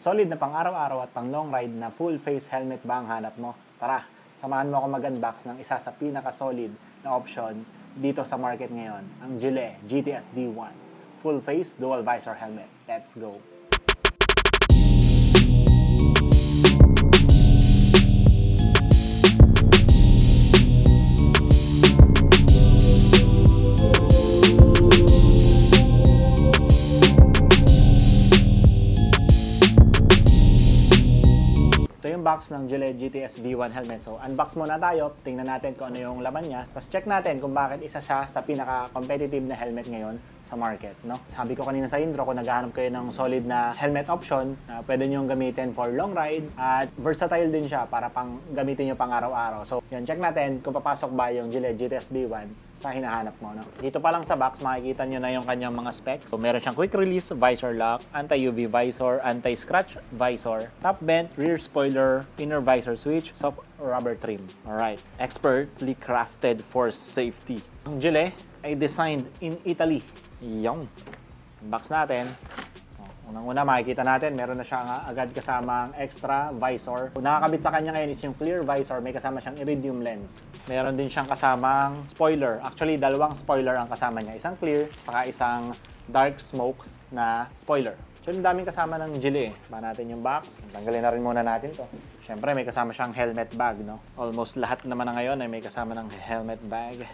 Solid na pang araw-araw at pang long ride na full face helmet ba ang hanap mo? Tara, samahan mo ako mag-unbox ng isa sa pinaka-solid na option dito sa market ngayon, ang Gillette GTS V1 full face dual visor helmet. Let's go! Box ng Gillette GTS V1 helmet. So, unbox muna tayo. Tingnan natin kung ano yung laman niya. Tapos check natin kung bakit isa siya sa pinaka-competitive na helmet ngayon sa market. No? Sabi ko kanina sa intro, kung naghahanap kayo ng solid na helmet option, na pwede nyo gamitin for long ride at versatile din siya para pang gamitin nyo pang araw-araw. So, yun, check natin kung papasok ba yung Gillette GTS V1 sa hinahanap mo. No? Dito pa lang sa box, makikita nyo na yung kanyang mga specs. So, meron siyang quick release visor lock, anti-UV visor, anti-scratch visor, top vent, rear spoiler, inner visor switch, soft rubber trim. Alright. Expertly crafted for safety. Ang Gillette ay designed in Italy. Yung box natin. Unang-una makikita natin, meron na siyang ah, agad kasamang extra visor. Nakakabit sa kanya ngayon is yung clear visor, may kasama siyang iridium lens. Meron din siyang kasamang spoiler. Actually, dalawang spoiler ang kasama niya. Isang clear, saka isang dark smoke na spoiler. Actually, daming kasama ng Gillette. eh. Ba natin yung box. Tanggalin na rin muna natin to. Siyempre, may kasama siyang helmet bag, no? Almost lahat naman na ngayon ay may kasama ng helmet bag.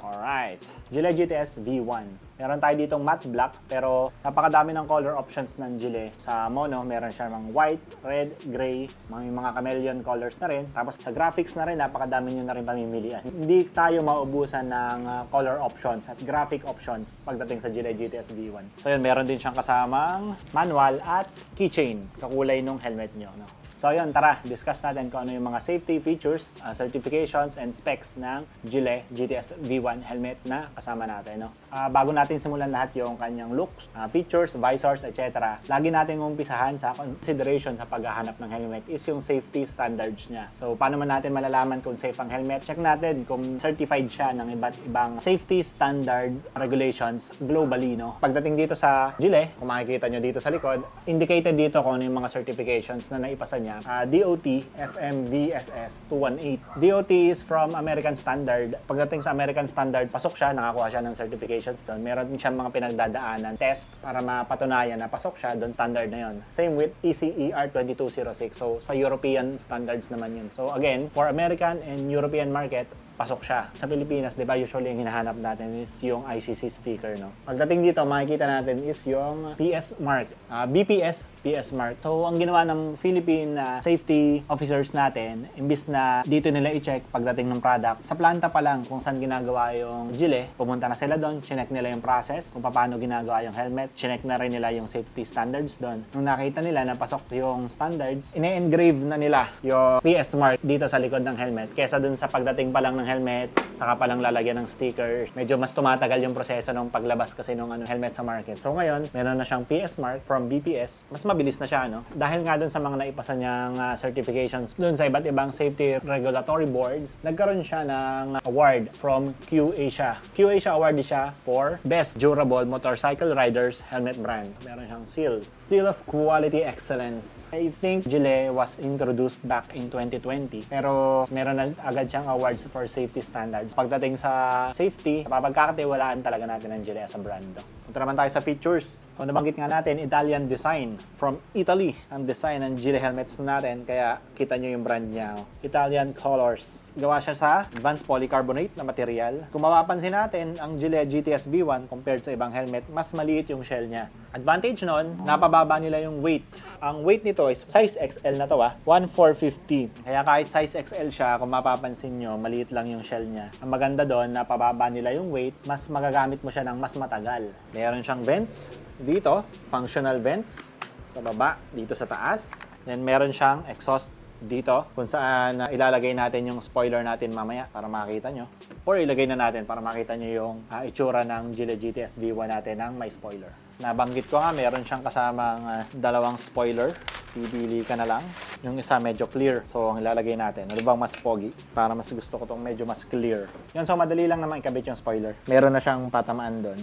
Alright. Gillette GTS V1. Meron tayo ditong matte black pero napakadami ng color options ng Gillette. Sa mono, meron siya mga white, red, gray, mga, mga chameleon colors na rin. Tapos sa graphics na rin, napakadami nyo na rin pamimilian. Hindi tayo maubusan ng uh, color options at graphic options pagdating sa Gillette GTS V1. So yun, meron din siyang kasamang manual at keychain. Kakulay nung helmet nyo. No? So yun, tara, discuss natin kung ano yung mga safety features, uh, certifications, and specs ng Gillette GTS V1 helmet na kasama natin. No? Uh, bago natin simulan lahat yung kanyang looks, uh, features, visors, etc. Lagi natin umpisahan sa consideration sa paghahanap ng helmet is yung safety standards niya. So paano man natin malalaman kung safe ang helmet? Check natin kung certified siya ng iba't ibang safety standard regulations globally. No? Pagdating dito sa Gillette, kung makikita nyo dito sa likod, indicated dito kung ano yung mga certifications na naipasa niya uh, DOT FMVSS 218. DOT is from American Standard. Pagdating sa American Standard, pasok siya, nakakuha siya ng certifications doon. Meron din siya mga pinagdadaanan, test para mapatunayan na pasok siya doon, standard na yon. Same with ECER 2206. So, sa European standards naman yun. So, again, for American and European market, pasok siya. Sa Pilipinas, di ba, usually yung hinahanap natin is yung ICC sticker, no? Pagdating dito, makikita natin is yung PS mark. Ah, BPS, PS mark. So, ang ginawa ng Philippine ah, safety officers natin, imbis na dito nila i-check pagdating ng product, sa planta pa lang kung saan ginagawa yung Gillette, pumunta na sila doon, chinek nila yung process, kung paano ginagawa yung helmet, chinek na rin nila yung safety standards doon. Nung nakita nila na pasok yung standards, ine-engrave na nila yung PS mark dito sa likod ng helmet, kesa dun sa pagdating pa lang ng helmet, saka pa lang lalagyan ng sticker. Medyo mas tumatagal yung proseso ng paglabas kasi ng ano, helmet sa market. So ngayon, meron na siyang PS mark from BPS. Mas mabilis na siya, no? Dahil nga dun sa mga naipasa niyang ah, certifications dun sa iba't ibang safety regulatory boards, nagkaroon siya ng award from Q Asia. Q Asia award siya for Best Durable Motorcycle Riders Helmet Brand. Meron siyang seal. Seal of Quality Excellence. I think Gillette was introduced back in 2020. Pero meron na agad siyang awards for safety standards. Pagdating sa safety, mapapagkakatiwalaan talaga natin ang Gillette sa brand. no? Punta naman tayo sa features. Kung nabanggit nga natin, Italian design. From Italy ang design ng Gillette helmets natin. Kaya kita nyo yung brand niya. oh. Italian colors. Gawa siya sa advanced polycarbonate na material. Kung mapapansin natin, ang Gillette GTS V1 compared sa ibang helmet, mas maliit yung shell niya. Advantage nun, napababa nila yung weight. Ang weight nito is size XL na to ah, 1450. Kaya kahit size XL siya, kung mapapansin nyo, maliit lang yung shell niya. Ang maganda doon, napababa nila yung weight, mas magagamit mo siya ng mas matagal. Meron siyang vents dito, functional vents sa baba, dito sa taas. Then meron siyang exhaust dito kung saan uh, ilalagay natin yung spoiler natin mamaya para makita nyo. Or ilagay na natin para makita nyo yung uh, itsura ng Gillette GTS V1 natin ng may spoiler. Nabanggit ko nga, meron siyang kasamang uh, dalawang spoiler. Pipili ka na lang. Yung isa medyo clear. So, ang ilalagay natin. Ano bang mas pogi? Para mas gusto ko itong medyo mas clear. Yun, so madali lang naman ikabit yung spoiler. Meron na siyang patamaan doon.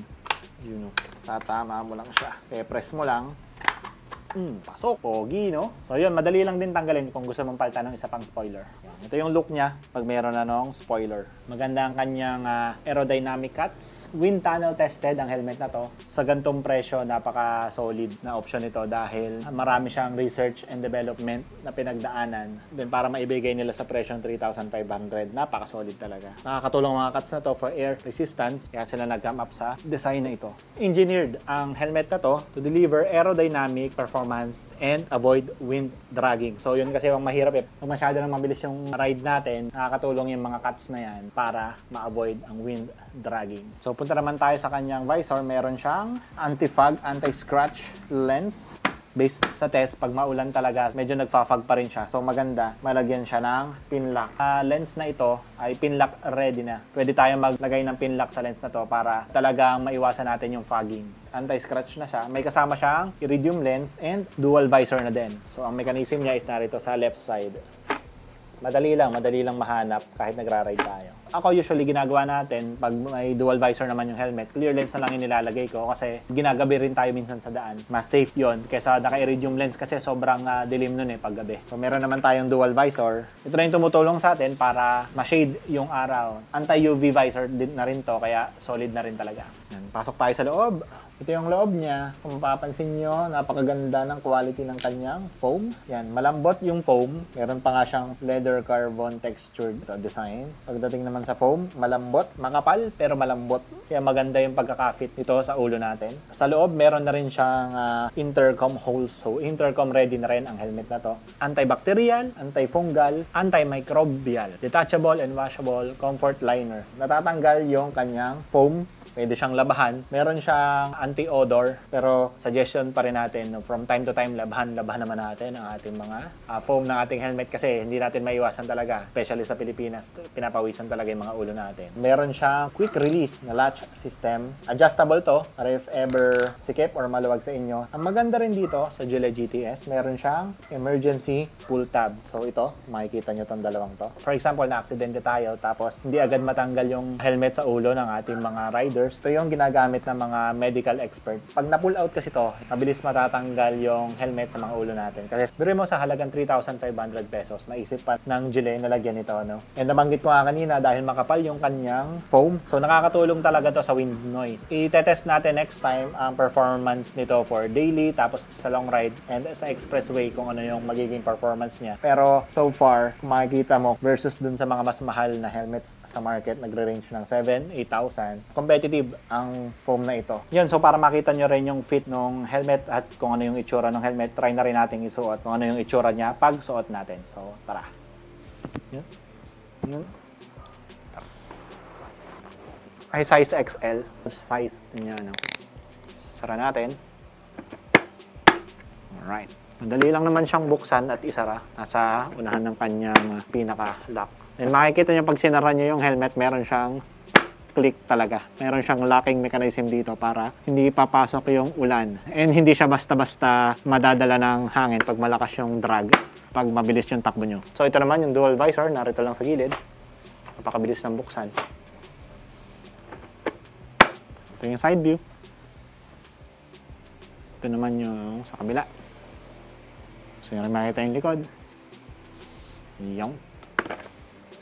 Yun, tatama mo lang siya. E-press mo lang. Mm, pasok. Pogi, no? So yun, madali lang din tanggalin kung gusto mong palitan ng isa pang spoiler. Yan. Ito yung look niya pag meron na nung spoiler. Maganda ang kanyang ah, aerodynamic cuts. Wind tunnel tested ang helmet na to. Sa gantong presyo, napaka-solid na option ito dahil marami siyang research and development na pinagdaanan. Then para maibigay nila sa presyong 3,500, napaka-solid talaga. Nakakatulong mga cuts na to for air resistance, kaya sila nag-come up sa design na ito. Engineered ang helmet na to to deliver aerodynamic performance and avoid wind dragging. So yun kasi yung mahirap eh. Kung masyado nang mabilis yung ride natin, nakakatulong yung mga cuts na yan para ma-avoid ang wind dragging. So punta naman tayo sa kanyang visor. Meron siyang anti-fog, anti-scratch lens based sa test, pag maulan talaga, medyo nagfa-fog pa rin siya. So maganda, malagyan siya ng pinlock. Ah, lens na ito ay pinlock ready na. Pwede tayo maglagay ng pinlock sa lens na to para talagang maiwasan natin yung fogging. Anti-scratch na siya. May kasama siyang iridium lens and dual visor na din. So ang mechanism niya is narito sa left side. Madali lang, madali lang mahanap kahit nagra-ride tayo. Ako usually ginagawa natin pag may dual visor naman yung helmet, clear lens na lang yung nilalagay ko kasi ginagabi rin tayo minsan sa daan. Mas safe yon kaysa naka-iridium lens kasi sobrang ah, dilim nun eh pag gabi. So meron naman tayong dual visor. Ito na yung tumutulong sa atin para ma-shade yung araw. Anti-UV visor din na rin to kaya solid na rin talaga. Yan, pasok tayo sa loob. Ito yung loob niya. Kung mapapansin nyo, napakaganda ng quality ng kanyang foam. Yan, malambot yung foam. Meron pa nga siyang leather carbon textured design. Pagdating naman sa foam, malambot, makapal, pero malambot. Kaya maganda yung pagkakafit nito sa ulo natin. Sa loob, meron na rin siyang ah, intercom holes. So, intercom ready na rin ang helmet na to. Antibacterial, antifungal, antimicrobial, detachable and washable comfort liner. Natatanggal yung kanyang foam pwede siyang labahan. Meron siyang anti-odor, pero suggestion pa rin natin, no, from time to time, labahan, labahan naman natin ang ating mga ah, foam ng ating helmet kasi hindi natin maiwasan talaga, especially sa Pilipinas, pinapawisan talaga yung mga ulo natin. Meron siyang quick release na latch system. Adjustable to, para if ever sikip or maluwag sa inyo. Ang maganda rin dito sa Gillette GTS, meron siyang emergency pull tab. So ito, makikita nyo tong dalawang to. For example, na-aksidente tayo, tapos hindi agad matanggal yung helmet sa ulo ng ating mga riders. Ito yung ginagamit ng mga medical expert. Pag na-pull out kasi to, mabilis matatanggal yung helmet sa mga ulo natin. Kasi biro mo sa halagang 3,500 pesos, naisip pa ng Gillette na lagyan ito. No? And nabanggit ko nga kanina dahil makapal yung kanyang foam. So nakakatulong talaga to sa wind noise. I-test natin next time ang performance nito for daily, tapos sa long ride, and sa expressway kung ano yung magiging performance niya. Pero so far, kung makikita mo versus dun sa mga mas mahal na helmets sa market, nagre-range ng 7, 8,000. Competitive ang foam na ito. Yun, so para makita nyo rin yung fit ng helmet at kung ano yung itsura ng helmet, try na rin natin isuot kung ano yung itsura niya pag suot natin. So, tara. Yun. Yun. Ay, size XL. Size niya, no? Sara natin. Alright. Madali lang naman siyang buksan at isara. Nasa unahan ng kanyang pinaka-lock. And makikita niyo pag sinara niyo yung helmet, meron siyang click talaga. Meron siyang locking mechanism dito para hindi papasok yung ulan. And hindi siya basta-basta madadala ng hangin pag malakas yung drag, pag mabilis yung takbo nyo. So ito naman yung dual visor, narito lang sa gilid. Napakabilis ng buksan. Ito yung side view. Ito naman yung sa kabila. So yung makita yung likod. Yung.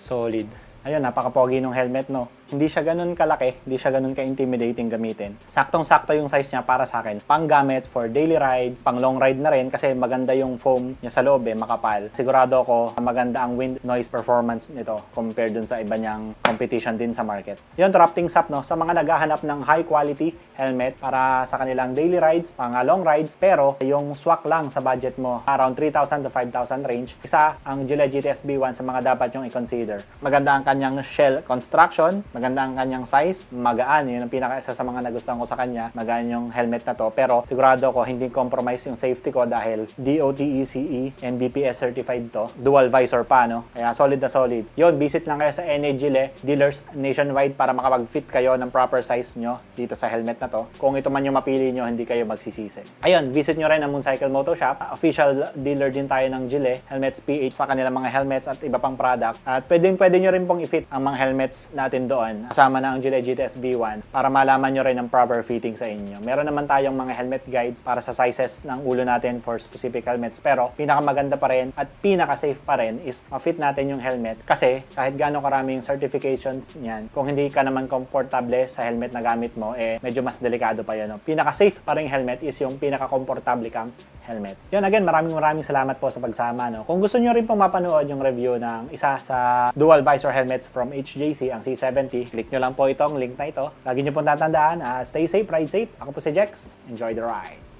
Solid. Ayun, napaka-pogi ng helmet, no? Hindi siya ganun kalaki, hindi siya ganun ka-intimidating gamitin. Saktong-sakto yung size niya para sa akin. Pang gamit for daily rides, pang long ride na rin kasi maganda yung foam niya sa loob eh, makapal. Sigurado ako maganda ang wind noise performance nito compared dun sa iba niyang competition din sa market. Yun, to wrap things up, no? Sa mga naghahanap ng high quality helmet para sa kanilang daily rides, mga long rides, pero yung swak lang sa budget mo, around 3,000 to 5,000 range, isa ang Gillette GTS B1 sa mga dapat yung i-consider. Maganda ang kanyang shell construction, maganda ang kanyang size, magaan, yun ang pinaka isa sa mga nagustuhan ko sa kanya, magaan yung helmet na to, pero sigurado ko hindi compromise yung safety ko dahil DOT ECE and BPS certified to, dual visor pa, no? Kaya solid na solid. Yun, visit lang kayo sa NA Gillette dealers nationwide para makapag-fit kayo ng proper size nyo dito sa helmet na to. Kung ito man yung mapili nyo, hindi kayo magsisisi. Ayun, visit nyo rin ang Mooncycle Moto Shop. Official dealer din tayo ng Gillette, Helmets PH sa kanilang mga helmets at iba pang product. At pwedeng pwede nyo rin pong i-fit ang mga helmets natin doon ngayon kasama na ang Gillette GTS V1 para malaman nyo rin ang proper fitting sa inyo. Meron naman tayong mga helmet guides para sa sizes ng ulo natin for specific helmets pero pinakamaganda pa rin at pinaka-safe pa rin is ma-fit natin yung helmet kasi kahit gaano karaming certifications niyan, kung hindi ka naman komportable sa helmet na gamit mo, eh medyo mas delikado pa yun. No? Pinaka-safe pa rin helmet is yung pinaka-komportable kang helmet. Yun again, maraming maraming salamat po sa pagsama. No? Kung gusto nyo rin pong mapanood yung review ng isa sa dual visor helmets from HJC, ang C70, click nyo lang po itong link na ito. Lagi nyo pong tatandaan, ah, stay safe, ride safe. Ako po si Jex. Enjoy the ride.